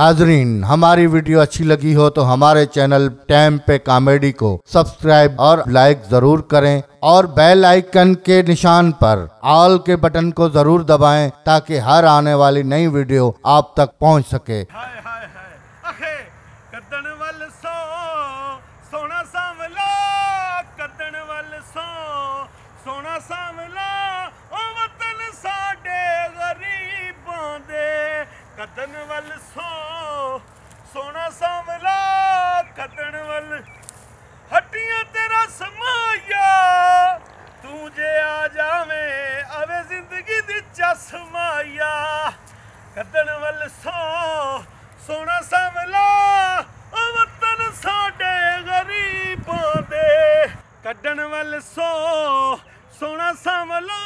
नाजरीन, हमारी वीडियो अच्छी लगी हो तो हमारे चैनल टैम पे कॉमेडी को सब्सक्राइब और लाइक ज़रूर करें और बेल आइकन के निशान पर ऑल के बटन को ज़रूर दबाएँ ताकि हर आने वाली नई वीडियो आप तक पहुँच सके। ਕੱਢਣ ਵੱਲ ਸੋ ਸੋਨਾ ਸਾਂਵਲਾ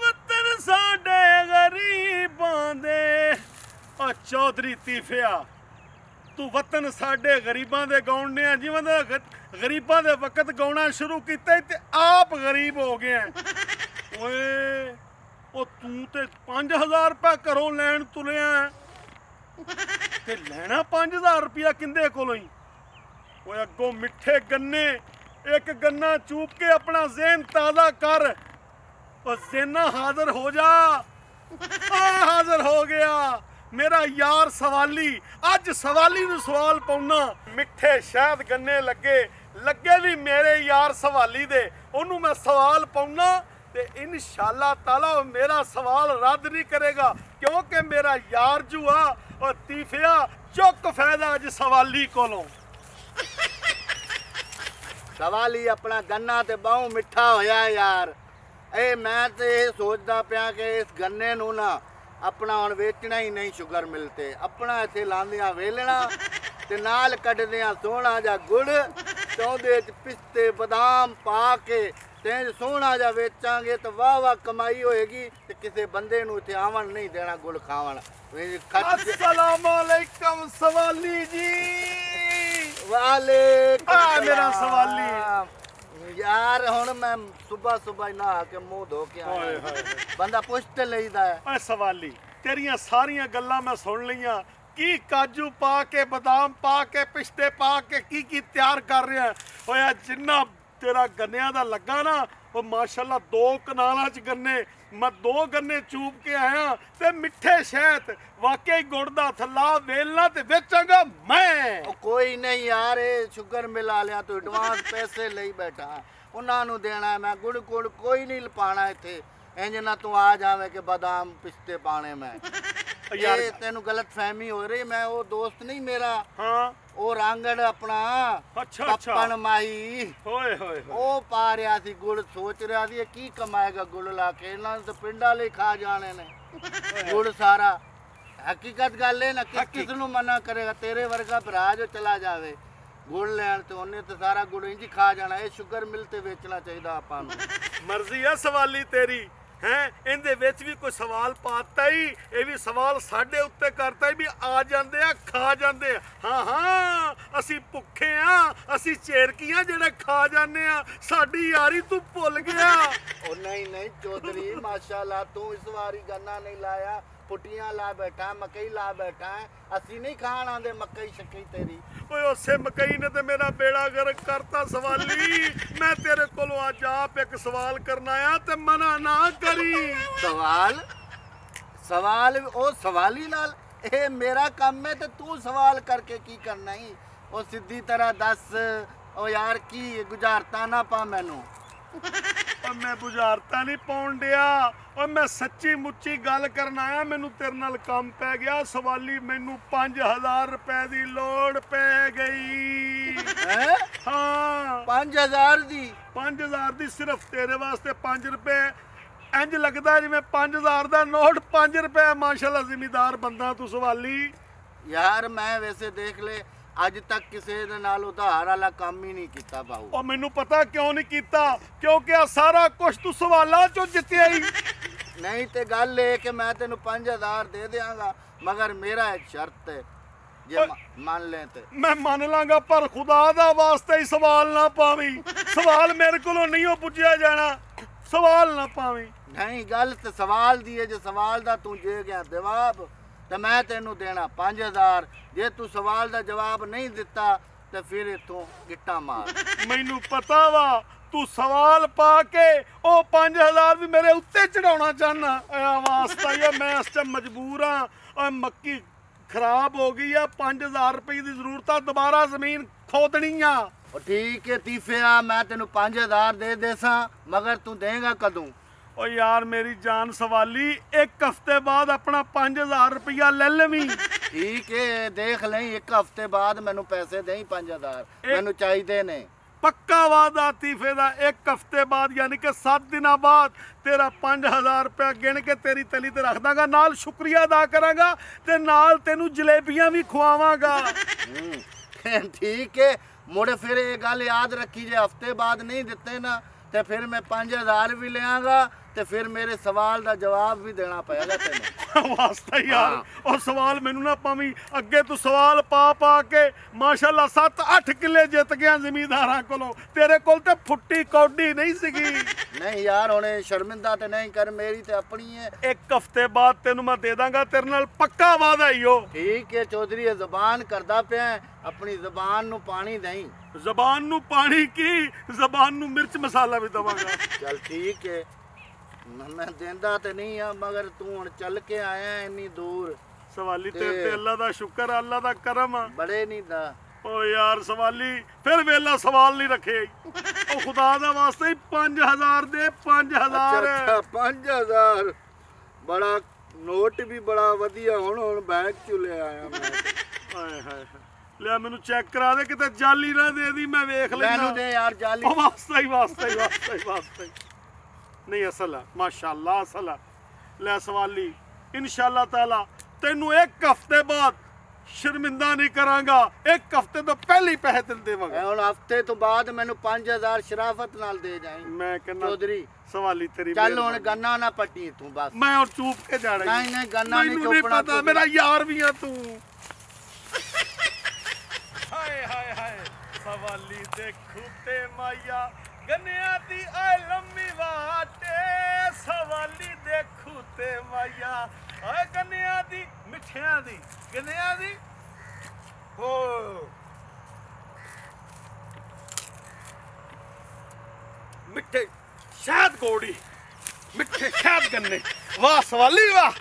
ਵਤਨ ਸਾਡੇ ਗਰੀਬਾਂ ਦੇ। ਆ ਚੌਧਰੀ ਤੀਫਿਆ, ਤੂੰ ਵਤਨ ਸਾਡੇ ਗਰੀਬਾਂ ਦੇ ਗਾਉਣੇ ਆ ਜਿਵੇਂ ਦਾ ਗਰੀਬਾਂ ਦੇ ਵਕਤ ਗਾਉਣਾ ਸ਼ੁਰੂ ਕੀਤਾ ਤੇ ਆਪ ਗਰੀਬ ਹੋ ਗਏ ਓਏ, ਉਹ ਤੂੰ ਤੇ 5000 ਰੁਪਏ ਘਰੋਂ ਲੈਣ ਤੁਲਿਆ ਤੇ ਲੈਣਾ 5000 ਰੁਪਇਆ ਕਿੰਦੇ ਕੋਲੋਂ ਹੀ ਓਏ ਅੱਗੋਂ ਮਿੱਠੇ ਗੰਨੇ ਇੱਕ ਗੰਨਾ ਚੂਪ ਕੇ ਆਪਣਾ ਜ਼ੇਨ ਤਾਜ਼ਾ ਕਰ। ਉਹ ਜ਼ੇਨਾ ਹਾਜ਼ਰ ਹੋ ਜਾ। ਆ ਹਾਜ਼ਰ ਹੋ ਗਿਆ। ਮੇਰਾ ਯਾਰ ਸਵਾਲੀ, ਅੱਜ ਸਵਾਲੀ ਨੂੰ ਸਵਾਲ ਪਾਉਣਾ। ਮਿੱਠੇ ਸ਼ਹਿਦ ਗੰਨੇ ਲੱਗੇ। ਲੱਗੇ ਵੀ ਮੇਰੇ ਯਾਰ ਸਵਾਲੀ ਦੇ। ਉਹਨੂੰ ਮੈਂ ਸਵਾਲ ਪਾਉਣਾ ਤੇ ਇਨਸ਼ਾਅੱਲਾ ਤਾਲਾ ਉਹ ਮੇਰਾ ਸਵਾਲ ਰੱਦ ਨਹੀਂ ਕਰੇਗਾ। ਕਿਉਂਕਿ ਮੇਰਾ ਯਾਰ ਜੂਆ, ਉਹ ਤੀਫਿਆ ਚੁੱਕ ਫਾਇਦਾ ਅੱਜ ਸਵਾਲੀ ਕੋਲੋਂ। ਸਵਾਲੀ ਆਪਣਾ ਗੰਨਾ ਤੇ ਬਾਹੂ ਮਿੱਠਾ ਹੋਇਆ ਯਾਰ। ਇਹ ਮੈਂ ਤੇ ਇਹ ਸੋਚਦਾ ਪਿਆ ਕਿ ਇਸ ਗੰਨੇ ਨੂੰ ਨਾ ਆਪਣਾ ਹੁਣ ਵੇਚਣਾ ਹੀ ਨਹੀਂ ਸ਼ੂਗਰ ਮਿਲਤੇ ਆਪਣਾ ਇੱਥੇ ਲਾਂਦੀਆਂ ਵੇਲਣਾ ਤੇ ਨਾਲ ਕੱਢਦਿਆਂ ਸੋਹਣਾ ਜਿਹਾ ਗੁੜ ਤੇ ਉਹਦੇ ਵਿੱਚ ਪਿਸਤੇ ਬਦਾਮ ਪਾ ਕੇ ਤੇ ਸੋਹਣਾ ਜਿਹਾ ਵੇਚਾਂਗੇ ਤੇ ਵਾਹ ਵਾਹ ਕਮਾਈ ਹੋਏਗੀ ਤੇ ਕਿਸੇ ਬੰਦੇ ਨੂੰ ਇੱਥੇ ਆਵਣ ਨਹੀਂ ਦੇਣਾ ਗੁੜ ਖਾਵਣ। ਅਸਲਾਮ ਅਲੈਕਮ ਸਵਾਲੀ ਜੀ। ਵਾਲੇਕੁਮ ਆ ਮੇਰਾ ਸਲਾਮ। ਯਾਰ ਹੁਣ ਮੈਂ ਸਵੇਰ ਸਵੇਰ ਨਹਾ ਕੇ ਮੂੰਹ ਧੋ ਕੇ ਆਇਆ। ਹਾਏ ਬੰਦਾ ਪੁੱਛ ਤੇ ਲਈਦਾ ਹੈ। ਓਏ ਸਵਾਲੀ ਤੇਰੀਆਂ ਸਾਰੀਆਂ ਗੱਲਾਂ ਮੈਂ ਸੁਣ ਲਈਆਂ। ਕੀ ਕਾਜੂ ਪਾ ਕੇ ਬਦਾਮ ਪਾ ਕੇ ਪਿਸਤੇ ਪਾ ਕੇ ਕੀ ਕੀ ਤਿਆਰ ਕਰ ਰਿਹਾ ਓਏ ਜਿੰਨਾ ਤੇਰਾ ਗੰਨਿਆਂ ਦਾ ਲੱਗਾ ਨਾ ਉਹ ਮਾਸ਼ਾਅੱਲਾ ਦੋ ਕਨਾਲਾਂ ਚ ਗੰਨੇ। ਮੈਂ ਦੋ ਗੰਨੇ ਚੂਪ ਕੇ ਆਇਆ ਤੇ ਮਿੱਠੇ ਸ਼ਹਿਦ ਵਾਕਈ ਗੁੜ ਦਾ ਥੱਲਾ ਵੇਲਣਾ ਤੇ ਵੇਚਾਂਗਾ ਮੈਂ। ਉਹ ਕੋਈ ਨਹੀਂ ਯਾਰ, ਇਹ ਸ਼ੂਗਰ ਮਿਲ ਵਾਲਿਆਂ ਤੂੰ ਐਡਵਾਂਸ ਪੈਸੇ ਲਈ ਬੈਠਾ। ਉਹਨਾਂ ਨੂੰ ਦੇਣਾ, ਮੈਂ ਗੁੜ ਗੁੜ ਕੋਈ ਨਹੀਂ ਲਪਾਣਾ ਇੱਥੇ। ਇੰਜ ਨਾ ਤੂੰ ਆ ਜਾਵੇਂ ਕਿ ਬਦਾਮ ਪਿਸਤੇ ਪਾਣੇ ਮੈਂ। ਯਾਰ ਇਹ ਤੈਨੂੰ ਗਲਤ ਫਹਿਮੀ ਹੋ ਰਹੀ ਮੈਂ ਉਹ ਦੋਸਤ ਨਹੀਂ ਮੇਰਾ। ਹਾਂ। ਉਹ ਰਾਂਗੜ ਆਪਣਾ ਅੱਛਾ ਅੱਛਾ। ਪੱਪਣ ਮਾਈ। ਹੋਏ ਹੋਏ ਉਹ ਪਾ ਰਿਹਾ ਸੀ ਗੁੜ ਸੋਚ ਰਿਹਾ ਸੀ ਇਹ ਕੀ ਕਮਾਏਗਾ ਗੁੜ ਲਾ ਕੇ ਇਹਨਾਂ ਨੂੰ ਤਾਂ ਪਿੰਡਾਂ ਲਈ ਖਾ ਜਾਣੇ ਨੇ। ਗੁੜ ਸਾਰਾ। ਹਕੀਕਤ ਗੱਲ ਹੈ ਨਾ ਕਿਸ ਕਿਸ ਨੂੰ ਮਨਾ ਕਰੇਗਾ ਤੇਰੇ ਵਰਗਾ ਭਰਾ ਜੋ ਚਲਾ ਜਾਵੇ। ਗੁੜ ਲੈਣ ਤੇ ਉਹਨੇ ਤਾਂ ਸਾਰਾ ਗੁੜ ਇੰਜ ਖਾ ਜਾਣਾ ਇਹ ਸ਼ੂਗਰ ਮਿਲ ਤੇ ਵੇਚਣਾ ਚਾਹੀਦਾ ਆਪਾਂ ਨੂੰ। ਮਰਜ਼ੀ ਆ ਸਵਾਲੀ ਤੇਰੀ। ਹੈ? ਇਹਦੇ ਵਿੱਚ ਵੀ ਕੋਈ ਸਵਾਲ ਪਾਤਾ ਹੀ, ਇਹ ਵੀ ਸਵਾਲ ਸਾਡੇ ਉੱਤੇ ਕਰਤਾ ਹੀ ਵੀ ਆ ਜਾਂਦੇ ਆ, ਖਾ ਜਾਂਦੇ ਆ। ਹਾਂ ਹਾਂ, ਅਸੀਂ ਭੁੱਖੇ ਆ, ਅਸੀਂ ਚੇਰਕੀਆਂ ਜਿਹੜੇ ਖਾ ਜਾਂਦੇ ਆ, ਸਾਡੀ ਯਾਰੀ ਤੂੰ ਭੁੱਲ ਗਿਆ। ਉਹ ਨਹੀਂ ਨਹੀਂ, ਚੌਧਰੀ, ਮਾਸ਼ਾਅੱਲਾ, ਤੂੰ ਇਸ ਵਾਰੀ ਗੰਨਾ ਨਹੀਂ ਲਾਇਆ। ਪੁੱਟੀਆਂ ਲਾ ਬੈਠਾ ਮਕਈ ਲਾ ਬੈਠਾ ਅਸੀਂ ਨਹੀਂ ਖਾਣ ਆਂਦੇ ਮਕਈ ਸ਼ੱਕੀ ਤੇਰੀ। ਓਏ ਉਸੇ ਮਕਈ ਨੇ ਤੇ ਮੇਰਾ ਬੇੜਾ ਗਰਕ ਕਰਤਾ ਸਵਾਲੀ। ਮੈਂ ਤੇਰੇ ਕੋਲੋਂ ਅੱਜ ਆਪ ਇੱਕ ਸਵਾਲ ਕਰਨ ਆਇਆ ਤੇ ਮਨਾ ਨਾ ਕਰੀ। ਸਵਾਲ? ਸਵਾਲ ਉਹ ਸਵਾਲੀ ਨਾਲ ਇਹ ਮੇਰਾ ਕੰਮ ਹੈ ਤੇ ਤੂੰ ਸਵਾਲ ਕਰਕੇ ਕੀ ਕਰਨਾ ਹੀ ਉਹ ਸਿੱਧੀ ਤਰ੍ਹਾਂ ਦੱਸ ਉਹ ਯਾਰ ਕੀ ਗੁਜ਼ਾਰਤਾ ਨਾ ਪਾ ਮੈਨੂੰ। ਓ ਮੈਂ ਬੁਝਾਰਤਾ ਨਹੀਂ ਪਾਉਣ ਡਿਆ। ਓ ਮੈਂ ਸੱਚੀ ਮੁੱਚੀ ਗੱਲ ਕਰਨ ਆਇਆ ਮੈਨੂੰ ਤੇਰੇ ਨਾਲ ਕੰਮ ਪੈ ਗਿਆ। ਸਵਾਲੀ ਮੈਨੂੰ 5000 ਰੁਪਏ ਦੀ ਲੋੜ ਪੈ ਗਈ। ਹੈ? ਹਾਂ। 5000 ਦੀ? 5000 ਦੀ ਸਿਰਫ ਤੇਰੇ ਵਾਸਤੇ 5 ਰੁਪਏ। ਇੰਜ ਲੱਗਦਾ ਜਿਵੇਂ 5000 ਦਾ ਨੋਟ 5 ਰੁਪਏ। ਮਾਸ਼ਾਅੱਲਾ ਜ਼ਿਮੀਦਾਰ ਬੰਦਾ ਤੂੰ ਸਵਾਲੀ। ਯਾਰ ਮੈਂ ਵੈਸੇ ਦੇਖ ਲੈ ਅੱਜ ਤੱਕ ਕਿਸੇ ਦੇ ਨਾਲ ਉਧਾਰ ਵਾਲਾ ਕੰਮ ਹੀ ਨਹੀਂ ਕੀਤਾ ਬਾਊ। ਉਹ ਮੈਨੂੰ ਪਤਾ ਕਿਉਂ ਨਹੀਂ ਕੀਤਾ? ਕਿਉਂਕਿ ਆ ਸਾਰਾ ਕੁਝ ਤੂੰ ਸਵਾਲਾਂ ਚੋਂ ਜਿੱਤਿਆ ਹੀ। ਨਹੀਂ ਤੇ ਗੱਲ ਇਹ ਕਿ ਮੈਂ ਤੈਨੂੰ 5000 ਦੇ ਦਿਆਂਗਾ ਮਗਰ ਮੇਰਾ ਇੱਕ ਸ਼ਰਤ ਹੈ ਜੇ ਮੰਨ ਲੈ ਤੇ। ਮੈਂ ਮੰਨ ਲਾਂਗਾ ਪਰ ਖੁਦਾ ਦਾ ਵਾਸਤੇ ਹੀ ਸਵਾਲ ਨਾ ਪਾਵੀਂ। ਸਵਾਲ ਮੇਰੇ ਕੋਲੋਂ ਨਹੀਂ ਉਹ ਪੁੱਛਿਆ ਜਾਣਾ। ਸਵਾਲ ਨਾ ਪਾਵੀਂ। ਨਹੀਂ ਗੱਲ ਤੇ ਸਵਾਲ ਦੀ ਹੈ ਜੇ ਸਵਾਲ ਦਾ ਤੂੰ ਜੇ ਗਿਆ ਜਵਾਬ। ਤੇ ਮੈਂ ਤੈਨੂੰ ਦੇਣਾ 5000 ਜੇ ਤੂੰ ਸਵਾਲ ਦਾ ਜਵਾਬ ਨਹੀਂ ਦਿੱਤਾ ਤੇ ਫਿਰ ਇੱਥੋਂ ਗਿੱਟਾ ਮਾਰ। ਮੈਨੂੰ ਪਤਾ ਵਾ ਤੂੰ ਸਵਾਲ ਪਾ ਕੇ ਉਹ 5000 ਵੀ ਮੇਰੇ ਉੱਤੇ ਚੜਾਉਣਾ ਚਾਹਨਾ ਆ ਵਾਸਤਾ ਹੀ ਆ, ਮੈਂ ਇਸ ਟਾਈਮ ਮਜਬੂਰ ਆ। ਓਏ ਮੱਕੀ ਖਰਾਬ ਹੋ ਗਈ ਆ 5000 ਰੁਪਏ ਦੀ ਜ਼ਰੂਰਤ ਆ ਦੁਬਾਰਾ ਜ਼ਮੀਨ ਖੋਦਣੀ ਆ। ਉਹ ਠੀਕ ਹੈ ਤੀਫਿਆ ਮੈਂ ਤੈਨੂੰ 5000 ਦੇ ਦੇਸਾਂ ਮਗਰ ਤੂੰ ਦੇਂਗਾ ਕਦੋਂ? ਓ ਯਾਰ ਮੇਰੀ ਜਾਨ ਸਵਾਲੀ ਇੱਕ ਹਫ਼ਤੇ ਬਾਅਦ ਆਪਣਾ 5000 ਰੁਪਇਆ ਲੈ ਲਵੀਂ। ਠੀਕ ਹੈ ਦੇਖ ਲਈ ਇੱਕ ਹਫ਼ਤੇ ਬਾਅਦ ਮੈਨੂੰ ਪੈਸੇ ਦੇਈ 5000 ਮੈਨੂੰ ਚਾਹੀਦੇ ਨੇ। ਪੱਕਾ ਵਾਦਾ ਤੀਫੇ ਦਾ ਇੱਕ ਹਫ਼ਤੇ ਬਾਅਦ ਯਾਨੀ ਕਿ 7 ਦਿਨਾਂ ਬਾਅਦ ਤੇਰਾ 5000 ਰੁਪਇਆ ਗਿਣ ਕੇ ਤੇਰੀ ਤਲੀ ਤੇ ਰੱਖ ਦਾਂਗਾ। ਨਾਲ ਸ਼ੁਕਰੀਆ ਅਦਾ ਕਰਾਂਗਾ ਤੇ ਨਾਲ ਤੈਨੂੰ ਜਲੇਬੀਆਂ ਵੀ ਖਵਾਵਾਂਗਾ। ਠੀਕ ਹੈ ਮੁੜ ਫਿਰ ਇਹ ਗੱਲ ਯਾਦ ਰੱਖੀ ਜੇ ਹਫ਼ਤੇ ਬਾਅਦ ਨਹੀਂ ਦਿੱਤੇ ਨਾ ਤੇ ਫਿਰ ਮੈਂ 5000 ਵੀ ਲਿਆਂਗਾ ਤੇ ਫਿਰ ਮੇਰੇ ਸਵਾਲ ਦਾ ਜਵਾਬ ਵੀ ਦੇਣਾ ਪਏਗਾ ਤੈਨੂੰ। ਵਾਸਤਾ ਯਾਰ ਉਹ ਸਵਾਲ ਮੈਨੂੰ ਨਾ ਪਾਵੀਂ ਅੱਗੇ ਤੂੰ ਸਵਾਲ ਪਾ ਪਾ ਕੇ ਮਾਸ਼ਾਅੱਲਾ 7-8 ਕਿੱਲੇ ਜਿੱਤ ਗਿਆ ਜ਼ਮੀਂਦਾਰਾਂ ਕੋਲੋਂ ਤੇਰੇ ਕੋਲ ਤੇ ਫੁੱਟੀ ਕੌਡੀ ਨਹੀਂ ਸੀਗੀ। ਨਹੀਂ ਯਾਰ ਹੁਣ ਸ਼ਰਮਿੰਦਾ ਤੇ ਨਹੀਂ ਕਰ ਮੇਰੀ ਤੇ ਆਪਣੀ ਹੈ ਇੱਕ ਹਫ਼ਤੇ ਬਾਅਦ ਤੈਨੂੰ ਮੈਂ ਦੇ ਦਾਂਗਾ ਤੇਰੇ ਨਾਲ ਪੱਕਾ ਵਾਦਾ ਹੀ ਉਹ ਠੀਕ ਹੈ ਚੌਧਰੀ ਜ਼ਬਾਨ ਕਰਦਾ ਪਿਆ ਹੈ, ਆਪਣੀ ਜ਼ਬਾਨ ਨੂੰ ਪਾਣੀ ਦੇਈ। ਜ਼ਬਾਨ ਨੂੰ ਪਾਣੀ ਕੀ ਜ਼ਬਾਨ ਨੂੰ ਮਿਰਚ ਮਸਾਲਾ ਵੀ ਦਵਾਂਗਾ। ਚੱਲ ਠੀਕ ਹੈ ਮ- ਦਿੰਦਾ ਤੇ ਨਹੀਂ ਆ ਮਗਰ ਤੂੰ ਹੁਣ ਚੱਲ ਕੇ ਆਇਆ ਇੰਨੀ ਦੂਰ। ਸਵਾਲੀ ਤੇ- ਤੇ ਅੱਲਾ ਦਾ ਸ਼ੁਕਰ ਆ, ਅੱਲਾ ਦਾ ਕਰਮ ਆ। ਬੜੇ ਨਹੀਂ ਦਾ। ਓ ਯਾਰ ਸਵਾਲੀ ਫਿਰ ਵੇਲਾ ਸਵਾਲ ਨਹੀਂ ਰੱਖੇ। ਉਹ ਖੁਦਾ ਦਾ ਵਾਸਤੇ ਹੀ 5000 ਦੇ 5000 ਅੱਛਾ 5000 ਬੜਾ ਨੋਟ ਵੀ ਬੜਾ ਵਧੀਆ ਹੁਣ ਹੁਣ ਬੈਂਕ ਚ ਲੈ ਆਇਆ ਮੈਂ। ਹਾਏ ਹਾਏ। ਲੈ ਮੈਨੂੰ ਚੈੱਕ ਕਰਾ ਦੇ ਕਿਤੇ ਜਾਲੀ ਨਾ ਦੇ ਦੀ ਮੈਂ ਵੇਖ ਲੈਣਾ ਮੈਨੂੰ ਦੇ ਯਾਰ ਜਾਲੀ। ਉਹ ਵਾਸਤਾ ਹੀ ਵਾਸਤਾ ਹੀ ਵਾਸਤਾ ਹੀ ਵਾਸਤਾ ਹੀ। ਨਹੀਂ ਅਸਲ ਮਾਸ਼ਾਅੱਲਾ ਅਸਲ ਲੈ ਸਵਾਲੀ ਇਨਸ਼ਾਅੱਲਾ ਤਾਲਾ ਤੈਨੂੰ ਇੱਕ ਹਫ਼ਤੇ ਬਾਅਦ ਸ਼ਰਮਿੰਦਾ ਨਹੀਂ ਕਰਾਂਗਾ ਇੱਕ ਹਫ਼ਤੇ ਤੋਂ ਪਹਿਲੇ ਪੈਸੇ ਤੈਨੂੰ ਦੇਵਾਂਗਾ। ਹੁਣ ਹਫ਼ਤੇ ਤੋਂ ਬਾਅਦ ਮੈਨੂੰ 5000 ਸ਼ਰਾਫਤ ਨਾਲ ਦੇ ਜਾਈਂ। ਮੈਂ ਕਹਿੰਦਾ ਚੌਧਰੀ ਸਵਾਲੀ ਤੇਰੀ ਚੱਲ ਹੁਣ। ਗੰਨਾ ਨਾ ਪੱਟੀ ਤੂੰ ਬਸ। ਮੈਂ ਹੁਣ ਚੂਪ ਕੇ ਜਾਣਾ। ਨਹੀਂ, ਨਹੀਂ, ਗੰਨਾ ਨਹੀਂ ਮੈਨੂੰ ਚੋਪਣਾ ਪਤਾ ਤੂੰ। ਮੇਰਾ ਯਾਰ ਵੀ ਆ ਤੂੰ। ਹਾਏ ਹਾਏ ਹਾਏ ਸਵਾਲੀ ਦੇਖੂ ਤੇ ਮਾਇਆ ਗੰਨਿਆਂ ਦੀ ਐ ਲੰਮੀ ਵਾਟੇ ਸਵਾਲੀ ਦੇਖੂ ਤੇ ਮਾਇਆ ਓਏ ਗੰਨਿਆਂ ਦੀ ਮਿੱਠਿਆਂ ਦੀ ਗੰਨਿਆਂ ਦੀ ਹੋ ਮਿੱਠੇ ਸ਼ਾਦ ਗੋੜੀ मिठे खाद गन्ने वाह सवाली वाह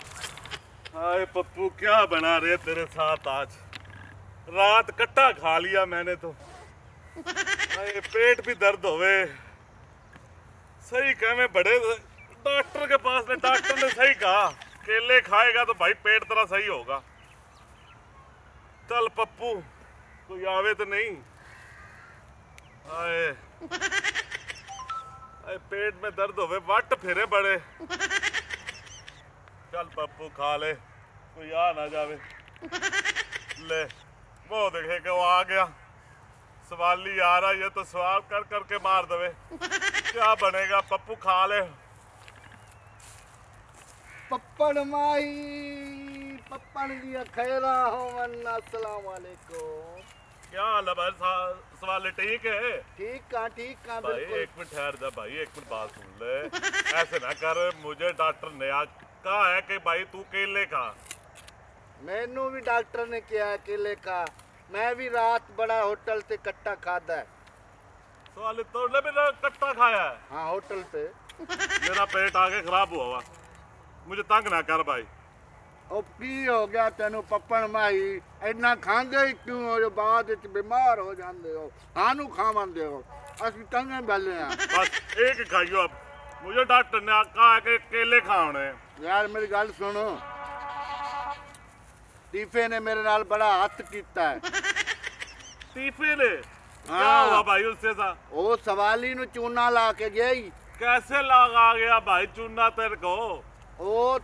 हाय पप्पू क्या बना रहे तेरे साथ आज रात कट्टा खा लिया मैंने तो। पेट भी दर्द होवे। सही कह मैं बड़े डॉक्टर के पास ने डॉक्टर ने सही कहा। केले खाएगा तो भाई पेट तेरा सही होगा। चल पप्पू, कोई आवे तो नहीं। हाय अरे पेट में दर्द होवे, वट फिरे बड़े। चल पप्पू, खा ले। कोई आ ना जावे। ले। वो देखे कि वो आ गया सवाली आ रहा ये तो सवाल कर करके मार दवे क्या बनेगा पप्पू खा ले पप्पड़ माही पप्पड़ लिया खैरा होवन अस्सलाम वालेकुम क्या हाल है भाई सवाल ठीक है ठीक का ठीक का भाई एक मिनट ठहर जा भाई एक मिनट बात सुन ले ऐसे ना कर मुझे डॉक्टर ने आज कहा है कि भाई तू केले खा ਮੈਨੂੰ ਵੀ ਡਾਕਟਰ ਨੇ ਕਿਹਾ ਕੇਲੇ ਕਾ ਮੈਂ ਵੀ ਰਾਤ ਬੜਾ ਹੋਟਲ ਤੇ ਕੱਟਾ ਖਾਦਾ ਹੈ सवाल तोड़ने मेरा कट्टा खाया है ਹਾਂ ਹੋਟਲ ਤੇ मेरा पेट आगे खराब हुआ हुआ मुझे तंग ना कर भाई ਉਹ ਕੀ ਹੋ ਗਿਆ ਤੈਨੂੰ ਪੱਪਣ ਮਾਈ ਇੰਨਾ ਖਾਂਦੇ ਹੀ ਕਿਉਂ ਹੋ ਜੋ ਬਾਅਦ ਵਿੱਚ ਬਿਮਾਰ ਹੋ ਜਾਂਦੇ ਹੋ ਸਾਨੂੰ ਖਾਵਾਂਦੇ ਹੋ ਅਸੀਂ ਤੰਗੇ ਬੈਲੇ ਆ बस एक ही खाइयो अब मुझे डॉक्टर ने कहा है कि केले खाने हैं। ਯਾਰ ਮੇਰੀ ਗੱਲ ਸੁਣੋ ਟੀਫੇ ਨੇ ਮੇਰੇ ਨਾਲ ਬੜਾ ਹੱਥ ਕੀਤਾ ਹੈ तीफे ने क्या हाँ। हुआ भाई उससे सा ਉਹ ਸਵਾਲੀ ਨੂੰ ਚੂਨਾ ਲਾ ਕੇ ਗਿਆ ਹੀ कैसे लगा गया भाई चूना तेरे को ਉਹ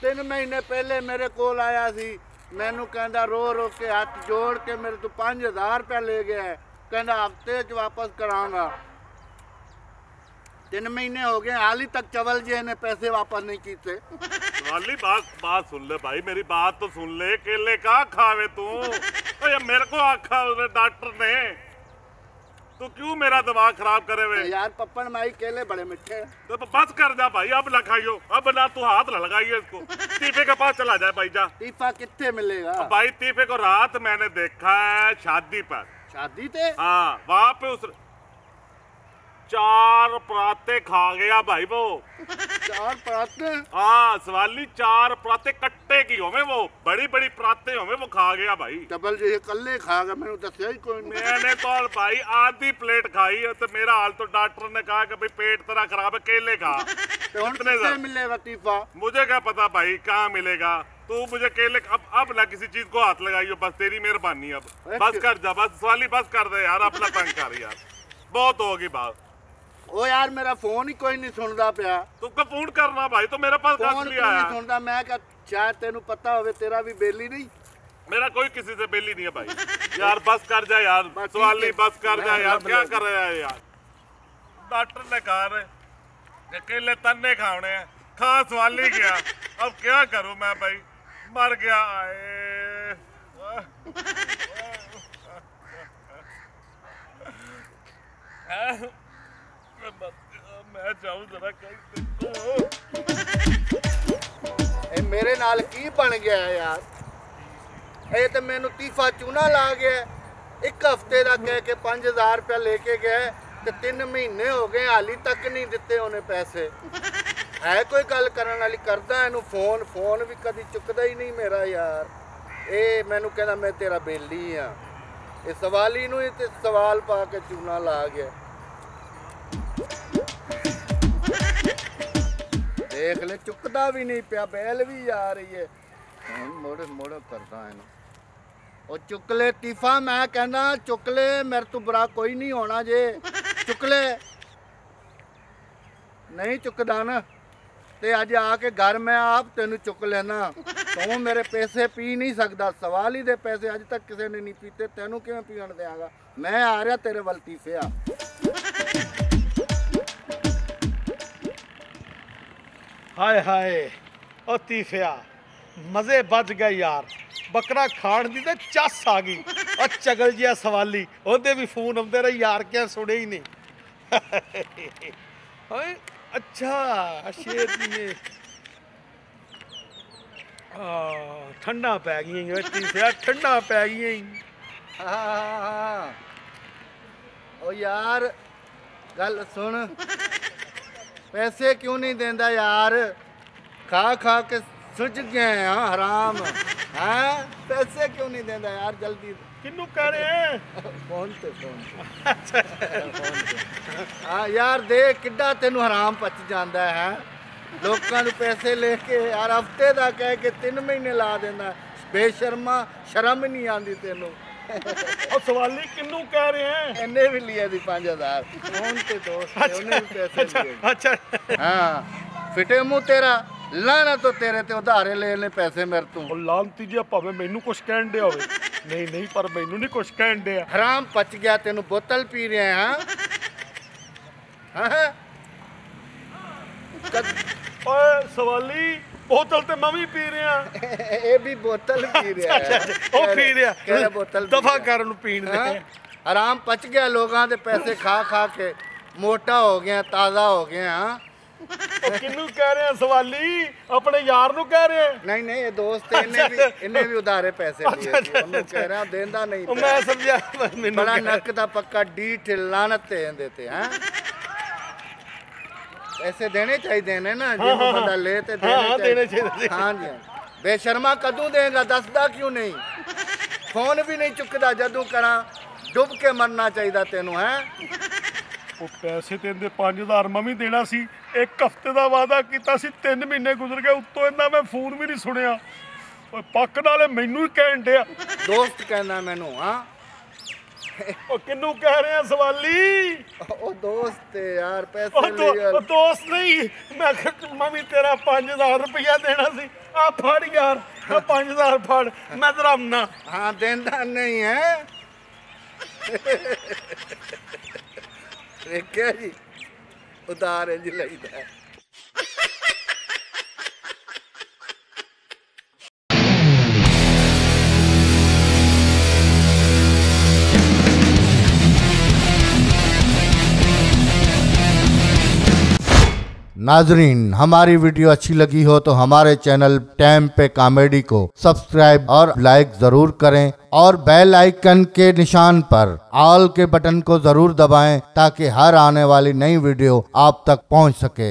ਤਿੰਨ ਮਹੀਨੇ ਪਹਿਲੇ ਮੇਰੇ ਕੋਲ ਆਇਆ ਸੀ ਮੈਨੂੰ ਕਹਿੰਦਾ ਰੋ ਰੋ ਕੇ ਹੱਥ ਜੋੜ ਕੇ ਮੇਰੇ ਤੋਂ 5000 ਰੁਪਏ ਲੈ ਗਿਆ ਹੈ। ਕਹਿੰਦਾ ਹਫਤੇ ਚ ਵਾਪਸ ਕਰਾਂਗਾ ਤਿੰਨ ਮਹੀਨੇ ਹੋ ਗਏ ਹਾਲੀ ਤੱਕ ਚਵਲ ਜੀ ਨੇ ਪੈਸੇ ਵਾਪਸ ਨਹੀਂ ਕੀਤੇ वाली बात बात सुन ले भाई मेरी बात तो सुन ले। केले का खावे तू? ओए मेरे को आखा उसने डॉक्टर ने। तू क्यों मेरा दिमाग खराब करे हुए? यार पप्पन माई केले बड़े मीठे। तो बस कर जा भाई अब ना खाइयो। अब ना तू हाथ ना लगाइए इसको। तीफे के पास चला जाए भाई जा। टीफा कितने मिलेगा? भाई तीफे को रात मैंने देखा है शादी पर। शादी थे हाँ वहाँ पे उस चार पराते खा गया भाई वो। चार पराते? हाँ सवाली चार पराते कट्टे की होवे वो बड़ी बड़ी पराते होवे वो खा गया भाई। डबल जो ये कल्ले खा गया मैंने दसिया ही कोई नहीं। मैंने तो भाई आधी प्लेट खाई है तो मेरा हाल तो डॉक्टर ने कहा कि भाई पेट तेरा खराब है केले खा। तो कितने सा- मिलेगा टीफा? मुझे क्या पता भाई कहाँ मिलेगा? तू मुझे केले अब अब ना किसी चीज़ को हाथ लगाइयो बस तेरी मेहरबानी अब। बस कर जा बस सवाली बस कर दे यार अपना तंग कर यार। बहुत होगी बात। ओ यार मेरा फोन ही कोई नहीं सुनता पिया तुमको फोन करना भाई तो मेरे पास फोन कस क्यों लिया नहीं है सुनता मैं क्या शायद तेनू पता होवे तेरा भी बेली नहीं मेरा कोई किसी से बेली नहीं है भाई यार बस कर जा यार बस ठीक सवाली है। बस कर जा मैं यार रब क्या लग- कर रहा है यार डॉक्टर ने कहा रे कि केले तन्ने खाने हैं खा सवाली गया अब क्या करूं मैं भाई मर गया आए ਇਹ ਮੇਰੇ ਨਾਲ ਕੀ ਬਣ ਗਿਆ ਯਾਰ? ਇਹ ਤੇ ਮੈਨੂੰ ਤੀਫਾ ਚੂਨਾ ਲਾ ਗਿਆ ਇੱਕ ਹਫ਼ਤੇ ਦਾ ਕਹਿ ਕੇ 5000 ਰੁਪਇਆ ਲੈ ਕੇ ਗਿਆ ਤੇ ਤਿੰਨ ਮਹੀਨੇ ਹੋ ਗਏ, ਹਾਲੀ ਤੱਕ ਨਹੀਂ ਦਿੱਤੇ ਉਹਨੇ ਪੈਸੇ। ਹੈ ਕੋਈ ਗੱਲ ਕਰਨ ਵਾਲੀ? ਕਰਦਾ ਇਹਨੂੰ ਫੋਨ ਫੋਨ ਵੀ ਕਦੀ ਚੁੱਕਦਾ ਹੀ ਨਹੀਂ ਮੇਰਾ ਯਾਰ। ਇਹ ਮੈਨੂੰ ਕਹਿੰਦਾ, ਮੈਂ ਤੇਰਾ ਬੇਲੀ ਆ। ਇਹ ਸਵਾਲੀ ਨੂੰ ਹੀ ਤੇ ਸਵਾਲ ਪਾ ਕੇ ਚੂਨਾ ਲਾ ਗਿਆ। ਦੇਖ ਲੈ, ਚੁੱਕਦਾ ਵੀ ਨਹੀਂ ਪਿਆ, ਬੈਲ ਵੀ ਆ ਰਹੀ ਹੈ। ਹੁਣ ਮੋੜ ਮੋੜ ਕਰਦਾ ਇਹਨੂੰ। ਉਹ ਚੁੱਕ ਲੈ ਟੀਫਾ ਮੈਂ ਕਹਿੰਦਾ, ਚੁੱਕ ਲੈ, ਮੇਰੇ ਤੋਂ ਬੁਰਾ ਕੋਈ ਨਹੀਂ ਹੋਣਾ ਜੇ। ਚੁੱਕ ਲੈ। ਨਹੀਂ ਚੁੱਕਦਾ ਨਾ। ਤੇ ਅੱਜ ਆ ਕੇ ਘਰ ਮੈਂ ਆਪ ਤੈਨੂੰ ਚੁੱਕ ਲੈਣਾ। ਤੂੰ ਮੇਰੇ ਪੈਸੇ ਪੀ ਨਹੀਂ ਸਕਦਾ। ਸਵਾਲ ਹੀ ਦੇ ਪੈਸੇ, ਅੱਜ ਤੱਕ ਕਿਸੇ ਨੇ ਨਹੀਂ ਪੀਤੇ। ਤੈਨੂੰ ਕਿਵੇਂ ਪੀਣ ਦਿਆਂਗਾ? ਮੈਂ ਆ ਰਿਹਾ ਤੇਰੇ ਵੱਲ ਤੀਫਿਆ। ਹਾਏ ਹਾਏ, ਉਹ ਤੀਫਿਆ। ਮਜ਼ੇ ਵੱਜ ਗਏ ਯਾਰ। ਬੱਕਰਾ ਖਾਣ ਦੀ ਤੇ ਚੱਸ ਆ ਗਈ। ਉਹ ਚਗਲ ਜਿਹਾ ਸਵਾਲੀ, ਉਹਦੇ ਵੀ ਫੋਨ ਆਉਂਦੇ ਰਹੇ, ਯਾਰ ਕਿਆ ਸੁਣੇ ਹੀ ਨਹੀਂ। ਹਾਏ, ਅੱਛਾ, ਸ਼ੇਰ ਨੇ। ਆ, ਠੰਡਾ ਪੈ ਗਈਆਂ ਓਏ ਤੀਫਿਆ, ਠੰਡਾ ਪੈ ਗਈਆਂ ਈ। ਹਾਂ ਉਹ ਯਾਰ, ਗੱਲ ਸੁਣ। ਪੈਸੇ ਕਿਉਂ ਨਹੀਂ ਦਿੰਦਾ ਯਾਰ? ਖਾ ਖਾ ਕੇ ਸੁੱਜ ਗਏ ਆ ਹਰਾਮ। ਹਾਂ? ਪੈਸੇ ਕਿਉਂ ਨਹੀਂ ਦਿੰਦਾ ਯਾਰ ਜਲਦੀ। ਕਿਹਨੂੰ ਕਹਿ ਰਹੇ ਫੋਨ ਤੇ ਫੋਨ ਤੇ। ਹਾਂ ਯਾਰ ਦੇ ਕਿੱਡਾ ਤੈਨੂੰ ਹਰਾਮ ਪਚ ਜਾਂਦਾ ਹੈ। ਲੋਕਾਂ ਨੂੰ ਪੈਸੇ ਲੈ ਕੇ ਯਾਰ ਹਫ਼ਤੇ ਦਾ ਕਹਿ ਕੇ 3 ਮਹੀਨੇ ਲਾ ਦਿੰਦਾ। ਬੇਸ਼ਰਮਾ ਸ਼ਰਮ ਨਹੀਂ ਆਉਂਦੀ ਤੈਨੂੰ। ਉਹ ਸਵਾਲੀ ਕਿਹਨੂੰ ਕਹਿ ਰਹੇ ਹੈ? ਇਹਨੇ ਵੀ ਲਿਆ ਦੀ 5000 ਫੋਨ ਤੇ ਦੋਸਤ ਉਹਨੇ ਵੀ ਪੈਸੇ ਲਿਏ। ਅੱਛਾ ਹਾਂ ਫਿਟੇ ਮੂੰਹ ਤੇਰਾ ਲਾਣਾ ਤੋਂ ਤੇਰੇ ਤੇ ਉਧਾਰੇ ਲੈ ਲੈ ਪੈਸੇ ਮੇਰੇ ਤੋਂ। ਉਹ ਲਾਂਤੀ ਜਿਹਾ ਭਾਵੇਂ ਮੈਨੂੰ ਕੁਛ ਕਹਿਣ ਡਿਆ ਹੋਵੇ। ਨਹੀਂ ਨਹੀਂ ਪਰ ਮੈਨੂੰ ਨਹੀਂ ਕੁਛ ਕਹਿਣ ਡਿਆ। ਹਰਾਮ ਪਚ ਗਿਆ ਤੈਨੂੰ ਬੋਤਲ ਪੀ ਰਿਹਾ ਹਾਂ ਹਾਂ। ਓਏ ਸਵਾਲੀ। ਬੋਤਲ ਤੇ ਮੈਂ ਵੀ ਪੀ ਰਿਹਾ। ਇਹ ਵੀ ਬੋਤਲ ਪੀ ਰਿਹਾ। ਉਹ ਪੀ ਰਿਹਾ। ਕਿਹੜਾ ਬੋਤਲ ਦਫਾ ਰਿਹਾ? ਕਰ ਉਹਨੂੰ ਪੀਣ? ਦੇ। ਆਰਾਮ ਪਚ ਗਿਆ ਲੋਕਾਂ ਦੇ ਪੈਸੇ ਖਾ ਖਾ ਕੇ। ਮੋਟਾ ਹੋ ਗਿਆ ਤਾਜ਼ਾ ਹੋ ਗਿਆ। ਉਹ ਕਿਹਨੂੰ ਕਹਿ ਰਿਹਾ ਸਵਾਲੀ? ਆਪਣੇ ਯਾਰ ਨੂੰ ਕਹਿ ਰਿਹਾ। ਨਹੀਂ ਨਹੀਂ ਇਹ ਦੋਸਤ ਇਹਨੇ ਵੀ ਇਹਨੇ ਵੀ ਉਧਾਰੇ ਪੈਸੇ ਲਏ ਉਹਨੂੰ ਕਹਿ ਰਿਹਾ ਦੇਂਦਾ ਨਹੀਂ। ਮੈਂ ਸਮਝਿਆ ਮੈਨੂੰ ਬੜਾ ਨੱਕ ਦਾ ਪੱਕਾ ਡੀਠ ਲਾਨਤ ਤੇ ਇਹਦੇ ਤੇ ਹੈ? ਪੈਸੇ ਦੇਣੇ ਚਾਹੀਦੇ ਨੇ ਨਾ ਜੇ ਕੋਈ ਬੰਦਾ ਲੈ ਤੇ ਹਾਂ, ਦੇਣੇ ਦੇਣੇ ਚਾਹੀਦੇ। ਨੇ। ਹਾਂ ਜੀ। ਬੇਸ਼ਰਮਾ ਕਦੋਂ ਦੇਗਾ ਦੱਸਦਾ ਕਿਉਂ ਨਹੀਂ? ਫੋਨ ਵੀ ਨਹੀਂ ਚੁੱਕਦਾ ਜਦੋਂ ਕਰਾਂ ਡੁੱਬ ਕੇ ਮਰਨਾ ਚਾਹੀਦਾ ਤੈਨੂੰ ਹੈ? ਉਹ ਪੈਸੇ ਤੇ ਇਹਦੇ 5000 ਮੈਂ ਵੀ ਦੇਣਾ ਸੀ ਇੱਕ ਹਫ਼ਤੇ ਦਾ ਵਾਅਦਾ ਕੀਤਾ ਸੀ 3 ਮਹੀਨੇ ਗੁਜ਼ਰ ਗਏ ਉੱਤੋਂ ਇਹਨਾਂ ਮੈਂ ਫੋਨ ਵੀ ਨਹੀਂ ਸੁਣਿਆ। ਓਏ ਪੱਕ ਨਾਲੇ ਮੈਨੂੰ ਹੀ ਕਹਿਣ ਡਿਆ। ਦੋਸਤ ਕਹਿੰਦਾ ਮੈਨੂੰ ਹਾਂ? ਉਹ ਕਿਹਨੂੰ ਕਹਿ ਰਿਹਾ ਸਵਾਲੀ? ਉਹ ਦੋਸਤ ਯਾਰ ਉਹ ਪੈਸੇ ਦੋ- ਲਈ ਉਹ ਦੋਸਤ ਨਹੀਂ। ਮੈਂ ਕਿਹਾ ਮੈਂ ਵੀ ਤੇਰਾ 5000 ਰੁਪਇਆ ਦੇਣਾ ਸੀ। ਆ ਫੜ ਯਾਰ ਆ 5000 ਫੜ। ਮੈਂ ਤੇਰਾ ਨਾ ਹਾਂ ਦੇਂਦਾ ਨਹੀਂ ਹੈ। ਦੇਖਿਆ ਜੀ ਉਧਾਰ ਇੰਜ ਲਈਦਾ। ਹੈ। नाजरीन, हमारी वीडियो अच्छी लगी हो तो हमारे चैनल टैम पे कॉमेडी को सब्सक्राइब और लाइक ज़रूर करें और बेल आइकन के निशान पर ऑल के बटन को ज़रूर दबाएँ ताकि हर आने वाली नई वीडियो आप तक पहुँच सके।